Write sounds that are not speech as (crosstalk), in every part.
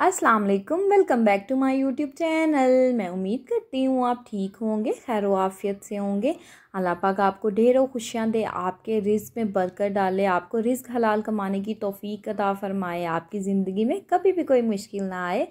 अस्सलाम वालेकुम welcome back to my YouTube channel. मैं उम्मीद करती हूँ आप ठीक होंगे, खैर आफियत से होंगे। अल्लाह पाक आपको ढेरों खुशियाँ दे, आपके रिस्क में बरकत डाले, आपको रिस्क हलाल कमाने की तोफ़ी अदा फरमाए, आपकी ज़िंदगी में कभी भी कोई मुश्किल ना आए।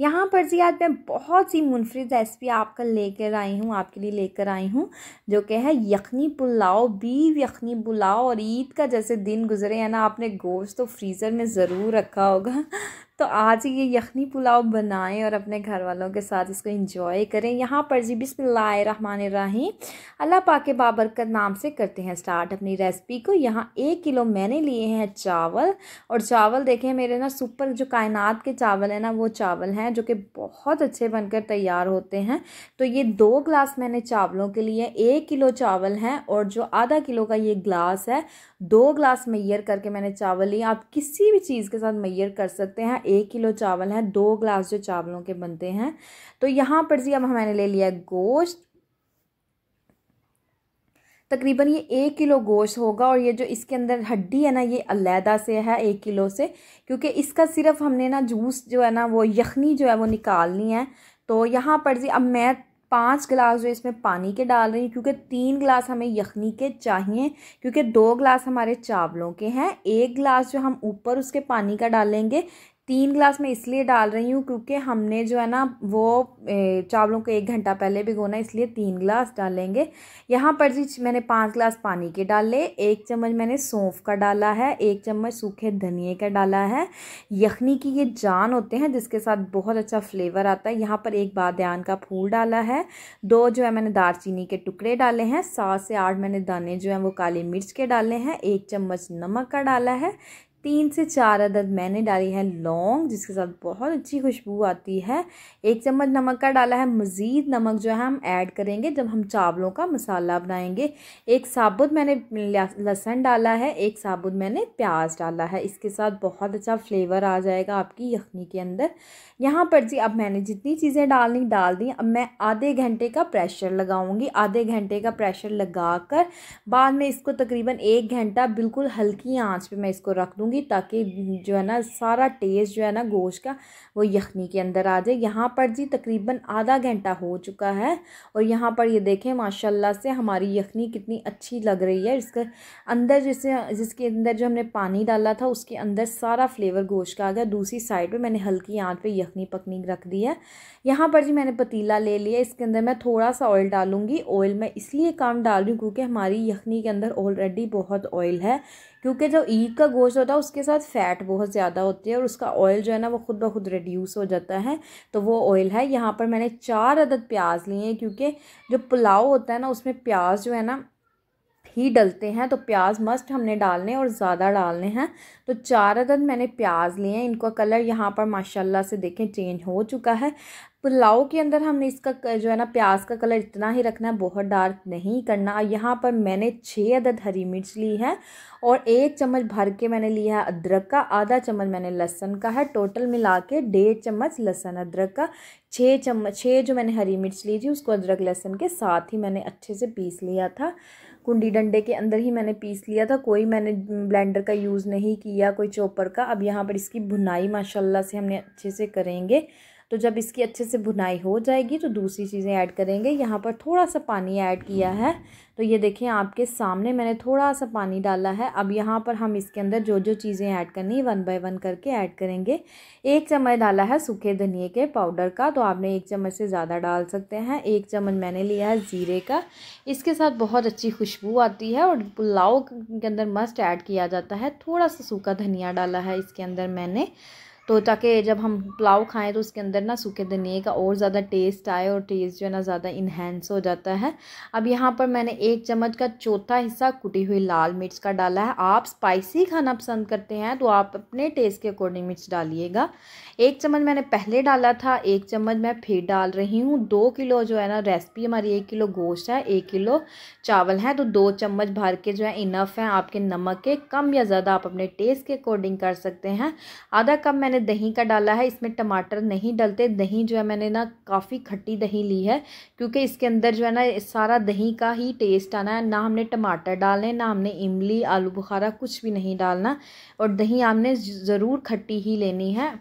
यहाँ पर जी आज मैं बहुत सी मुनफरद रेसिपी आपका लेकर आई हूँ, आपके लिए लेकर आई हूँ, जो कि है यखनी पुलाव, बीफ यखनी पुलाव, और ईद का जैसे दिन गुजरे हैं ना, आपने गोश्त तो फ्रीज़र में ज़रूर रखा होगा। (laughs) तो आज ये यखनी पुलाव बनाएँ और अपने घर वालों के साथ इसको इंजॉय करें। यहाँ पर जी बिस्मिल्लाहिर्रहमानिर्रहीम, अल्लाह पाक के बाबरकत नाम से करते हैं स्टार्ट। अपनी रेसिपी को यहाँ एक किलो मैंने लिए हैं चावल। और चावल देखें, मेरे ना सुपर जो कायनात के चावल हैं ना, वो चावल हैं जो कि बहुत अच्छे बनकर तैयार होते हैं। तो ये दो ग्लास मैंने चावलों के लिए, एक किलो चावल हैं और जो आधा किलो का ये ग्लास है, दो ग्लास मैयर करके मैंने चावल लिए। आप किसी भी चीज़ के साथ मैयर कर सकते हैं। एक किलो चावल है, दो ग्लास जो चावलों के बनते हैं। तो यहाँ पर जी अब मैंने ले लिया गोश्त। तकरीबन ये एक किलो गोश्त होगा और ये जो इसके अंदर हड्डी है ना, ये अलहदा से है एक किलो से, क्योंकि इसका सिर्फ़ हमने ना जूस जो है ना, वो यखनी जो है वो निकालनी है। तो यहाँ पर जी, अब मैं पाँच गिलास जो इसमें पानी के डाल रही हूँ, क्योंकि तीन गिलास हमें यखनी के चाहिए, क्योंकि दो गिलास हमारे चावलों के हैं, एक गिलास जो हम ऊपर उसके पानी का डालेंगे तीन ग्लास मैं इसलिए डाल रही हूँ क्योंकि हमने जो है ना वो चावलों को एक घंटा पहले भिगोना है इसलिए तीन ग्लास डालेंगे। यहाँ पर जी मैंने पाँच ग्लास पानी के डाले, एक चम्मच मैंने सौंफ का डाला है, एक चम्मच सूखे धनिए का डाला है। यखनी की ये जान होते हैं, जिसके साथ बहुत अच्छा फ्लेवर आता है। यहाँ पर एक बादन का फूल डाला है, दो जो है मैंने दारचीनी के टुकड़े डाले हैं, सात से आठ मैंने दाने जो हैं वो काली मिर्च के डाले हैं, एक चम्मच नमक का डाला है तीन से चार अदद मैंने डाली है लौंग, जिसके साथ बहुत अच्छी खुशबू आती है। एक चम्मच नमक का डाला है, मज़ीद नमक जो है हम ऐड करेंगे जब हम चावलों का मसाला बनाएँगे। एक साबुत मैंने लहसन डाला है, एक साबुत मैंने प्याज डाला है। इसके साथ बहुत अच्छा फ्लेवर आ जाएगा आपकी यखनी के अंदर। यहाँ पर जी अब मैंने जितनी चीज़ें डालनी, डाल दी। अब मैं आधे घंटे का प्रेशर लगाऊँगी। आधे घंटे का प्रेशर लगा कर बाद में इसको तकरीबन एक घंटा बिल्कुल हल्की आँच पर मैं इसको रख दूँगी। ताकि जो है ना, सारा टेस्ट जो है ना, गोश्त का वो यखनी के अंदर आ जाए। यहाँ पर जी तकरीबन आधा घंटा हो चुका है और यहाँ पर ये देखें, माशाल्लाह से हमारी यखनी कितनी अच्छी लग रही है। इसके अंदर जिसे, जिसके अंदर जो हमने पानी डाला था, उसके अंदर सारा फ्लेवर गोश्त का आ गया। दूसरी साइड पर मैंने हल्की आँच पर यखनी पकनी रख दी है। यहाँ पर जी मैंने पतीला ले लिया। इसके अंदर मैं थोड़ा सा ऑयल डालूँगी। ऑयल मैं इसलिए कम डाल रही हूँ क्योंकि हमारी यखनी के अंदर ऑलरेडी बहुत ऑयल है। क्योंकि जो ईद का गोश्त होता है, उसके साथ फ़ैट बहुत ज़्यादा होती है और उसका ऑयल जो है ना, वो खुद ब खुद रिड्यूस हो जाता है। तो वो ऑयल है। यहाँ पर मैंने चार अदद प्याज लिए हैं क्योंकि जो पुलाव होता है ना, उसमें प्याज जो है ना ही डलते हैं तो प्याज मस्ट हमने डालने और ज़्यादा डालने हैं। तो चार अदद मैंने प्याज लिए हैं, इनका कलर यहाँ पर माशाल्लाह से देखें, चेंज हो चुका है। पुलाव के अंदर हमने इसका जो है ना, प्याज का कलर इतना ही रखना है, बहुत डार्क नहीं करना। यहाँ पर मैंने छः अदद हरी मिर्च ली है और एक चम्मच भर के मैंने लिया है अदरक का, आधा चम्मच मैंने लहसन का है। टोटल मिला के डेढ़ चम्मच लहसन अदरक का, छः चम्मच, छः जो मैंने हरी मिर्च ली थी, उसको अदरक लहसन के साथ ही मैंने अच्छे से पीस लिया था। कुंडी डंडे के अंदर ही मैंने पीस लिया था, कोई मैंने ब्लेंडर का यूज़ नहीं किया, कोई चॉपर का। अब यहाँ पर इसकी भुनाई माशाल्लाह से हमने अच्छे से करेंगे। तो जब इसकी अच्छे से भुनाई हो जाएगी तो दूसरी चीज़ें ऐड करेंगे। यहाँ पर थोड़ा सा पानी ऐड किया है। तो ये देखें आपके सामने मैंने थोड़ा सा पानी डाला है। अब यहाँ पर हम इसके अंदर जो जो चीज़ें ऐड करनी वन बाय वन करके ऐड करेंगे। एक चम्मच डाला है सूखे धनिए के पाउडर का। तो आपने एक चम्मच से ज़्यादा डाल सकते हैं। एक चम्मच मैंने लिया है ज़ीरे का। इसके साथ बहुत अच्छी खुशबू आती है और पुलाव के अंदर मस्ट ऐड किया जाता है। थोड़ा सा सूखा धनिया डाला है इसके अंदर मैंने। तो ताकि जब हम पुलाव खाएँ तो उसके अंदर ना सूखे धनिए का और ज़्यादा टेस्ट आए और टेस्ट जो है ना ज़्यादा इन्हेंस हो जाता है। अब यहाँ पर मैंने एक चम्मच का चौथा हिस्सा कुटी हुई लाल मिर्च का डाला है। आप स्पाइसी खाना पसंद करते हैं तो आप अपने टेस्ट के अकॉर्डिंग मिर्च डालिएगा। एक चम्मच मैंने पहले डाला था, एक चम्मच मैं फिर डाल रही हूँ। दो किलो जो है ना रेसिपी हमारी एक किलो गोश्त है, एक किलो चावल है तो दो चम्मच भर के जो है इनफ है आपके नमक के। कम या ज़्यादा आप अपने टेस्ट के अकॉर्डिंग कर सकते हैं। आधा कप मैंने मैंने दही का डाला है, इसमें टमाटर नहीं डलते। दही जो है मैंने ना काफ़ी खट्टी दही ली है, क्योंकि इसके अंदर जो है ना सारा दही का ही टेस्ट आना है। ना हमने टमाटर डालने ना हमने इमली, आलू बुखारा कुछ भी नहीं डालना। और दही हमने ज़रूर खट्टी ही लेनी है।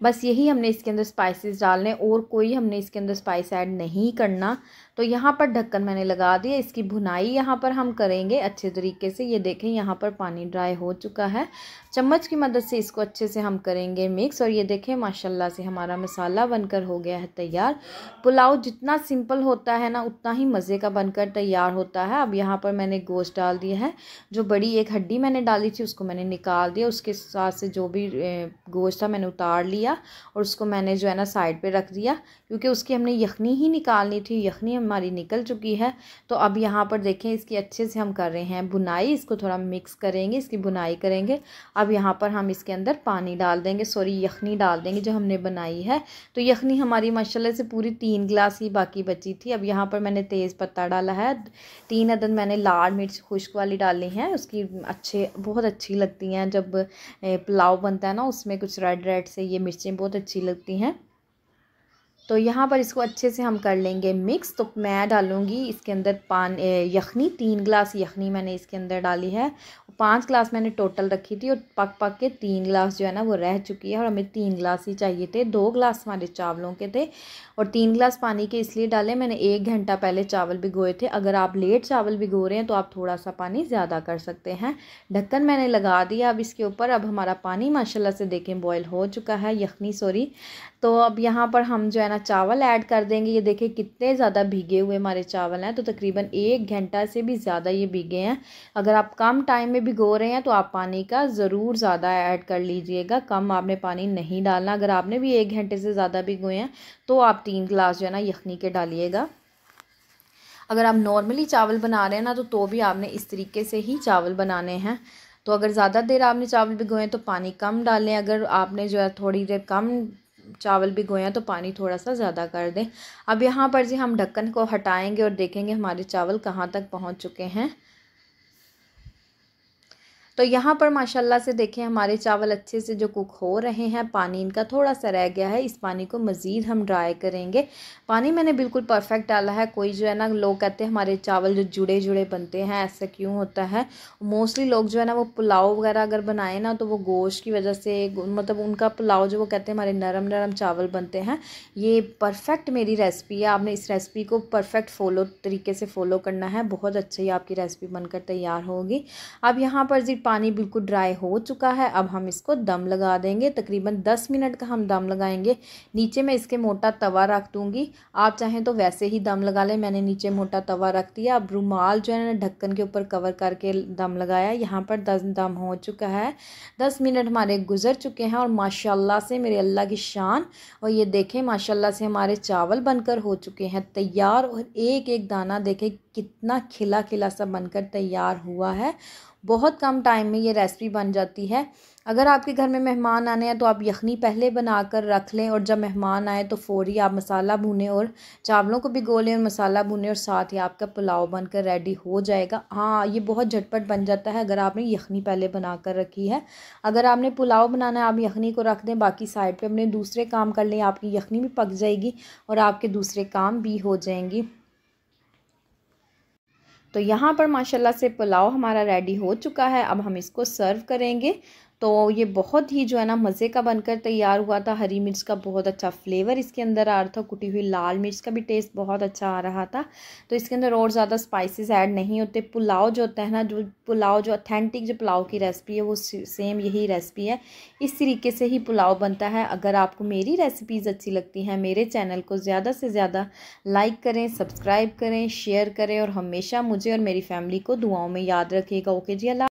बस यही हमने इसके अंदर स्पाइसेस डालने, और कोई हमने इसके अंदर स्पाइस ऐड नहीं करना। तो यहाँ पर ढक्कन मैंने लगा दिया, इसकी भुनाई यहाँ पर हम करेंगे अच्छे तरीके से। ये देखें, यहाँ पर पानी ड्राई हो चुका है। चम्मच की मदद से इसको अच्छे से हम करेंगे मिक्स और ये देखें, माशाल्लाह से हमारा मसाला बनकर हो गया है तैयार। पुलाव जितना सिंपल होता है ना, उतना ही मज़े का बनकर तैयार होता है। अब यहाँ पर मैंने गोश्त डाल दिया है, जो बड़ी एक हड्डी मैंने डाली थी, उसको मैंने निकाल दिया। उसके साथ से जो भी गोश्त था मैंने उतार लिया और उसको मैंने जो है ना साइड पर रख दिया, क्योंकि उसकी हमने यखनी ही निकालनी थी। यखनी हमारी निकल चुकी है। तो अब यहाँ पर देखें, इसकी अच्छे से हम कर रहे हैं बुनाई। इसको थोड़ा मिक्स करेंगे, इसकी बुनाई करेंगे। अब यहाँ पर हम इसके अंदर पानी डाल देंगे सॉरी यखनी डाल देंगे जो हमने बनाई है। तो यखनी हमारी माशाल्लाह से पूरी तीन गिलास ही बाकी बची थी। अब यहाँ पर मैंने तेज़ पत्ता डाला है। तीन अदद मैंने लाल मिर्च खुश्क वाली डाली हैं। उसकी अच्छे, बहुत अच्छी लगती हैं। जब पुलाव बनता है ना, उसमें कुछ रेड रेड से ये मिर्चें बहुत अच्छी लगती हैं। तो यहाँ पर इसको अच्छे से हम कर लेंगे मिक्स तो मैं डालूँगी इसके अंदर पान यखनी। तीन गिलास यखनी मैंने इसके अंदर डाली है। पाँच गिलास मैंने टोटल रखी थी और पक पक के तीन गिलास जो है ना वो रह चुकी है और हमें तीन गिलास ही चाहिए थे। दो गिलास हमारे चावलों के थे और तीन गिलास पानी के इसलिए डाले। मैंने एक घंटा पहले चावल भिगोए थे। अगर आप लेट चावल भिगो रहे हैं तो आप थोड़ा सा पानी ज़्यादा कर सकते हैं। ढक्कन मैंने लगा दिया अब इसके ऊपर। अब हमारा पानी माशाला से देखें बॉयल हो चुका है। यखनी सॉरी तो अब यहाँ पर हम जो है ना चावल ऐड कर देंगे। ये देखें कितने ज़्यादा भीगे हुए हमारे चावल हैं। तो तकरीबन एक घंटा से भी ज़्यादा ये भीगे हैं। अगर आप कम टाइम में भिगो रहे हैं तो आप पानी का ज़रूर ज़्यादा ऐड कर लीजिएगा। कम आपने पानी नहीं डालना। अगर आपने भी एक घंटे से ज़्यादा भिगोए हैं तो आप तीन गिलास जो है ना यखनी के डालिएगा। अगर आप नॉर्मली चावल बना रहे हैं ना तो तो भी आपने इस तरीके से ही चावल बनाने हैं। तो अगर ज़्यादा देर आपने चावल भिगोए तो पानी कम डालें। अगर आपने जो है थोड़ी देर कम चावल भी गोया तो पानी थोड़ा सा ज़्यादा कर दें। अब यहाँ पर जी हम ढक्कन को हटाएँगे और देखेंगे हमारे चावल कहाँ तक पहुँच चुके हैं। तो यहाँ पर माशाल्लाह से देखें, हमारे चावल अच्छे से जो कुक हो रहे हैं, पानी इनका थोड़ा सा रह गया है, इस पानी को मज़ीद हम ड्राई करेंगे। पानी मैंने बिल्कुल परफेक्ट डाला है, कोई जो है ना, लोग कहते हैं हमारे चावल जो जुड़े जुड़े बनते हैं, ऐसा क्यों होता है? मोस्टली लोग जो है ना, वो पुलाव वगैरह अगर बनाए ना तो वो गोश्त की वजह से मतलब उनका पुलाव जो वो कहते हैं हमारे नरम नरम चावल बनते हैं। ये परफेक्ट मेरी रेसिपी है, आपने इस रेसिपी को परफेक्ट फॉलो, तरीके से फ़ॉलो करना है, बहुत अच्छी आपकी रेसिपी बनकर तैयार होगी। अब यहाँ पर जी पानी बिल्कुल ड्राई हो चुका है। अब हम इसको दम लगा देंगे। तकरीबन दस मिनट का हम दम लगाएँगे। नीचे मैं इसके मोटा तवा रख दूँगी। आप चाहें तो वैसे ही दम लगा लें। मैंने नीचे मोटा तवा रख दिया। अब रुमाल जो है ना, ढक्कन के ऊपर कवर करके दम लगाया। यहाँ पर दस दम हो चुका है। दस मिनट हमारे गुजर चुके हैं और माशाल्लाह से मेरे अल्लाह की शान। और ये देखें, माशाल्लाह से हमारे चावल बनकर हो चुके हैं तैयार। और एक एक दाना देखें, कितना खिला खिला सा बनकर तैयार हुआ है। बहुत कम टाइम में ये रेसिपी बन जाती है। अगर आपके घर में मेहमान आने हैं तो आप यखनी पहले बना कर रख लें और जब मेहमान आए तो फ़ौरी आप मसाला भूनें और चावलों को भिगो लें और मसाला भूनें और साथ ही आपका पुलाव बनकर रेडी हो जाएगा। हाँ ये बहुत झटपट बन जाता है अगर आपने यखनी पहले बना कर रखी है। अगर आपने पुलाव बनाना है, आप यखनी को रख दें, बाकी साइड पर अपने दूसरे काम कर लें, आपकी यखनी भी पक जाएगी और आपके दूसरे काम भी हो जाएँगी। तो यहाँ पर माशाल्लाह से पुलाव हमारा रेडी हो चुका है। अब हम इसको सर्व करेंगे। तो ये बहुत ही जो है ना, मज़े का बनकर तैयार हुआ था। हरी मिर्च का बहुत अच्छा फ्लेवर इसके अंदर आ रहा था। कुटी हुई लाल मिर्च का भी टेस्ट बहुत अच्छा आ रहा था। तो इसके अंदर और ज़्यादा स्पाइसेस ऐड नहीं होते। पुलाव जो होता है ना, जो पुलाव, जो अथेंटिक जो पुलाव की रेसिपी है, वो सेम यही रेसिपी है। इस तरीके से ही पुलाव बनता है। अगर आपको मेरी रेसिपीज़ अच्छी लगती हैं, मेरे चैनल को ज़्यादा से ज़्यादा लाइक करें सब्सक्राइब करें शेयर करें और हमेशा मुझे और मेरी फैमिली को दुआओं में याद रखिएगा ओके जी, अल्लाह